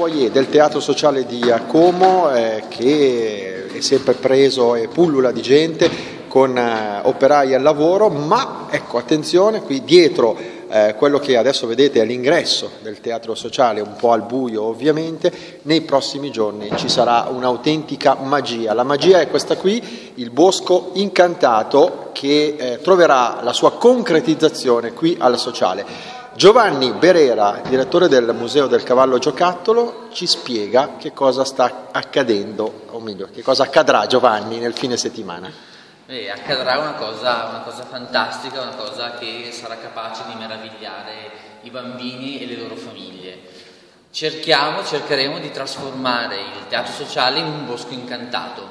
foyer del Teatro Sociale di Como eh, che è sempre preso e pullula di gente con eh, operai al lavoro, ma ecco attenzione qui dietro eh, quello che adesso vedete è l'ingresso del teatro sociale, un po' al buio ovviamente, nei prossimi giorni ci sarà un'autentica magia. La magia è questa qui, il bosco incantato che eh, troverà la sua concretizzazione qui al sociale. Giovanni Berera, direttore del Museo del Cavallo Giocattolo, ci spiega che cosa sta accadendo, o meglio, che cosa accadrà Giovanni nel fine settimana. Beh, accadrà una cosa, una cosa fantastica, una cosa che sarà capace di meravigliare i bambini e le loro famiglie. Cerchiamo, cercheremo di trasformare il teatro sociale in un bosco incantato,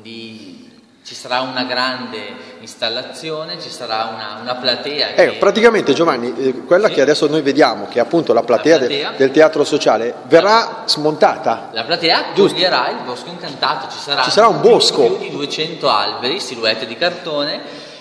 di ci sarà una grande installazione, ci sarà una, una platea. Eh, praticamente Giovanni, eh, quella sì. che adesso noi vediamo, che è appunto la platea, la platea del, del, teatro sociale, verrà smontata. La platea toglierà il bosco incantato, ci sarà, ci sarà un bosco. Più di 200 alberi, silhouette di cartone,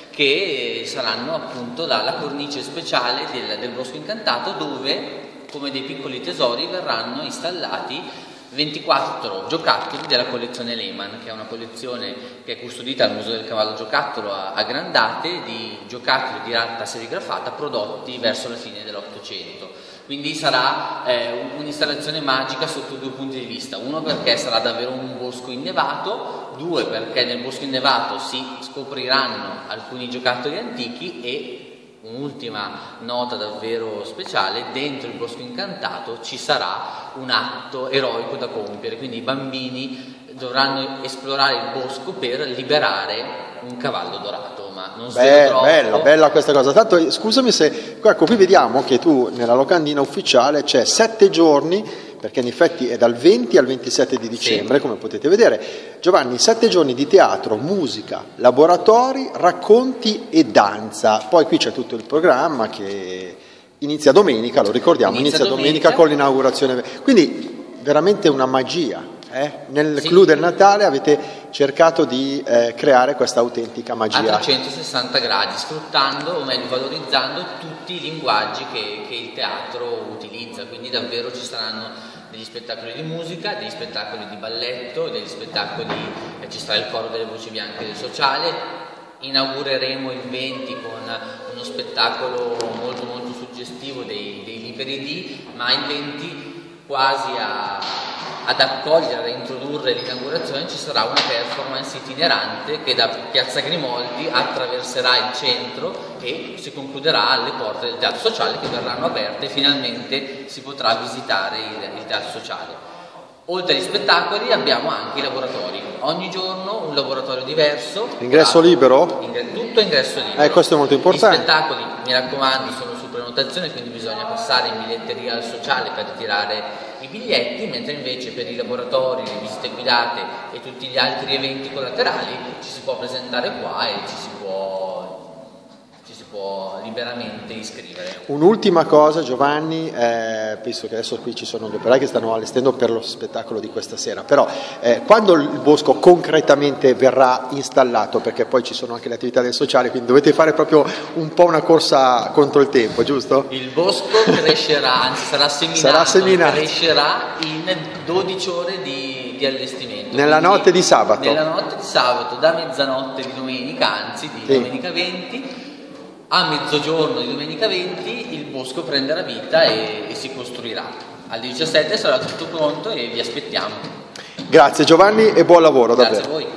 che saranno appunto la, cornice speciale del, del bosco incantato dove, come dei piccoli tesori, verranno installati 24 giocattoli della collezione Lehman, che è una collezione che è custodita al Museo del Cavallo Giocattolo a, Grandate di giocattoli di alta serigrafata prodotti verso la fine dell'Ottocento. Quindi sarà eh, un'installazione magica sotto due punti di vista. Uno perché sarà davvero un bosco innevato, due perché nel bosco innevato si scopriranno alcuni giocattoli antichi e un'ultima nota davvero speciale, dentro il bosco incantato ci sarà un atto eroico da compiere, quindi i bambini dovranno esplorare il bosco per liberare un cavallo dorato, ma non Beh, Bella, bella questa cosa. Tanto scusami se, ecco qui vediamo che tu nella locandina ufficiale c'è sette giorni perché in effetti è dal 20 al 27 di dicembre, sì. come potete vedere. Giovanni, sette giorni di teatro, musica, laboratori, racconti e danza. Poi qui c'è tutto il programma che inizia domenica, lo ricordiamo, inizia, inizia domenica. domenica con l'inaugurazione. Quindi veramente una magia. Eh? Nel sì. clou del Natale avete cercato di eh, creare questa autentica magia. A 360 gradi, sfruttando o meglio valorizzando tutti i linguaggi che, che il teatro utilizza, quindi davvero ci saranno degli spettacoli di musica, degli spettacoli di balletto, degli spettacoli, eh, ci sarà il coro delle voci bianche del sociale, inaugureremo il 20 con uno spettacolo molto molto suggestivo dei, dei liberi di, ma il 20 quasi a ad accogliere, a introdurre l'inaugurazione ci sarà una performance itinerante che da Piazza Grimoldi attraverserà il centro e si concluderà alle porte del teatro sociale che verranno aperte e finalmente si potrà visitare il, il teatro sociale. Oltre agli spettacoli abbiamo anche i laboratori, ogni giorno un laboratorio diverso. Ingresso libero? Ingre- tutto ingresso libero. Eh, questo è molto importante. Gli spettacoli, mi raccomando, sono su prenotazione, quindi bisogna passare in biglietteria al sociale per ritirare i biglietti, mentre invece per i laboratori, le visite guidate e tutti gli altri eventi collaterali ci si può presentare qua e ci si può, può liberamente iscrivere. Un'ultima cosa Giovanni, eh, visto che adesso qui ci sono gli operai che stanno allestendo per lo spettacolo di questa sera, però eh, quando il bosco concretamente verrà installato, perché poi ci sono anche le attività del sociale, quindi dovete fare proprio un po' una corsa contro il tempo, giusto? Il bosco crescerà, anzi sarà seminato, sarà seminato. crescerà in 12 ore di, di allestimento. Nella quindi, notte di sabato? Nella notte di sabato, da mezzanotte di domenica, anzi di sì. domenica 20 a mezzogiorno di domenica 20 il bosco prenderà vita e, e si costruirà. Alle 17 sarà tutto pronto e vi aspettiamo. Grazie Giovanni e buon lavoro Grazie davvero. a voi.